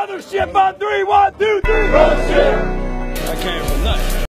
Other ship on three, one, two, three. Roll. I came from nothing.